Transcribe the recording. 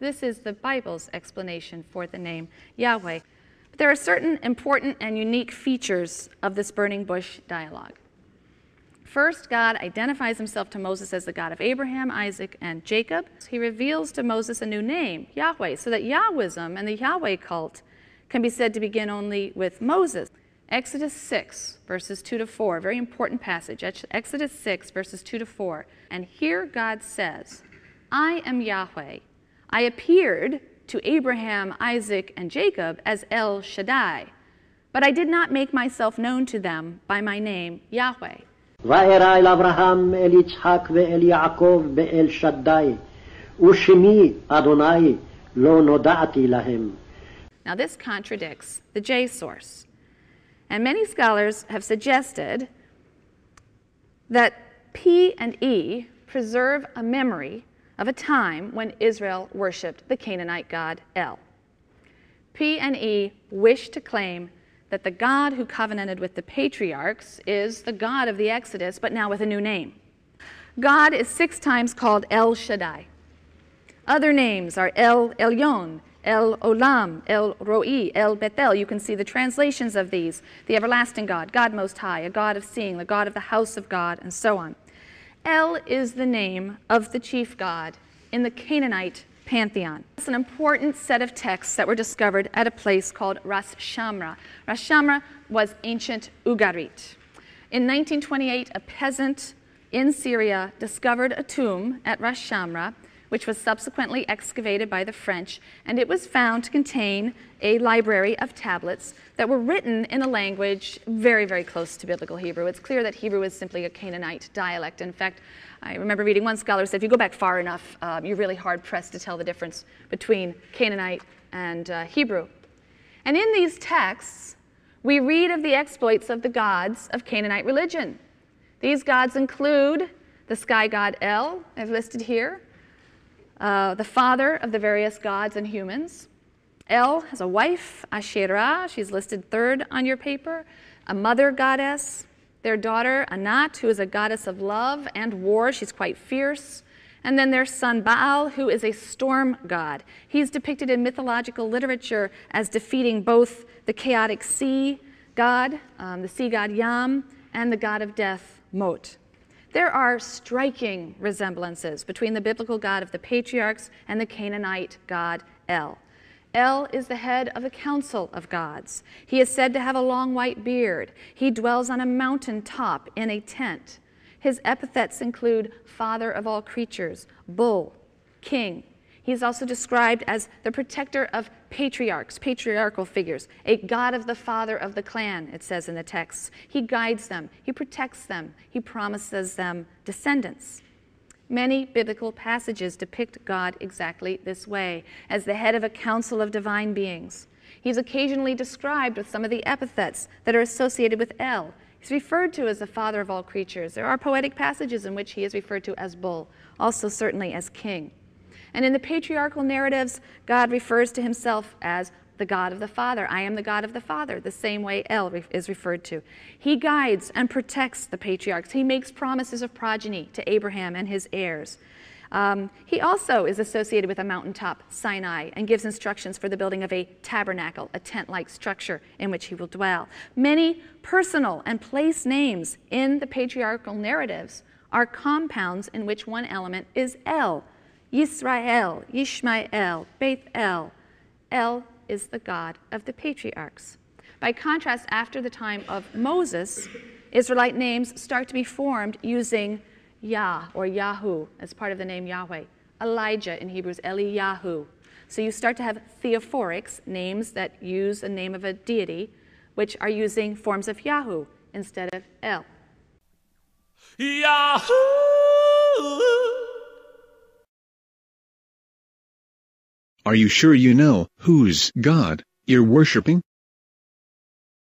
is the Bible's explanation for the name Yahweh. But there are certain important and unique features of this burning bush dialogue. First, God identifies himself to Moses as the God of Abraham, Isaac, and Jacob. He reveals to Moses a new name, Yahweh, so that Yahwism and the Yahweh cult can be said to begin only with Moses. Exodus 6, verses 2 to 4, very important passage. Exodus 6, verses 2 to 4. And here God says, I am Yahweh. I appeared to Abraham, Isaac, and Jacob as El Shaddai, but I did not make myself known to them by my name, Yahweh. וארא אל אברהם, אל יצחק ואל יעקב באל שדי, ושמי אדוני לא נודעתי להם. Now this contradicts the J source. And many scholars have suggested that P and E preserve a memory of a time when Israel worshipped the Canaanite god El. P and E wish to claim that the God who covenanted with the patriarchs is the God of the Exodus, but now with a new name. God is six times called El Shaddai. Other names are El Elyon, El Olam, El Roi, El Bethel. You can see the translations of these. The everlasting God, God Most High, a God of seeing, the God of the house of God, and so on. El is the name of the chief God in the Canaanite pantheon. It's an important set of texts that were discovered at a place called Ras Shamra. Ras Shamra was ancient Ugarit. In 1928, a peasant in Syria discovered a tomb at Ras Shamra, which was subsequently excavated by the French, and it was found to contain a library of tablets that were written in a language very, very close to Biblical Hebrew. It's clear that Hebrew is simply a Canaanite dialect. In fact, I remember reading one scholar said if you go back far enough, um, you're really hard pressed to tell the difference between Canaanite and uh, Hebrew. And in these texts, we read of the exploits of the gods of Canaanite religion. These gods include the sky god El, I've listed here, uh, the father of the various gods and humans. El has a wife, Asherah, she's listed third on your paper, a mother goddess, their daughter, Anat, who is a goddess of love and war. She's quite fierce. And then their son Baal, who is a storm god. He's depicted in mythological literature as defeating both the chaotic sea god, um, the sea god Yam, and the god of death, Mot. There are striking resemblances between the biblical God of the patriarchs and the Canaanite god El. El is the head of the council of gods. He is said to have a long white beard. He dwells on a mountain top in a tent. His epithets include father of all creatures, bull, king. He is also described as the protector of patriarchs, patriarchal figures, a god of the father of the clan, it says in the text. He guides them, he protects them, he promises them descendants. Many biblical passages depict God exactly this way, as the head of a council of divine beings. He's occasionally described with some of the epithets that are associated with El. He's referred to as the father of all creatures. There are poetic passages in which he is referred to as bull, also certainly as king. And in the patriarchal narratives, God refers to himself as the God of the Father. I am the God of the Father, the same way El is referred to. He guides and protects the patriarchs. He makes promises of progeny to Abraham and his heirs. Um, he also is associated with a mountaintop, Sinai, and gives instructions for the building of a tabernacle, a tent like structure in which he will dwell. Many personal and place names in the patriarchal narratives are compounds in which one element is El. Yisrael, Yishmael, Beth El. El is the God of the patriarchs. By contrast, after the time of Moses, Israelite names start to be formed using Yah or Yahu as part of the name Yahweh. Elijah in Hebrew is Eliyahu. So you start to have theophorics, names that use the name of a deity, which are using forms of Yahu instead of El. Yahoo! Are you sure you know whose God you're worshiping?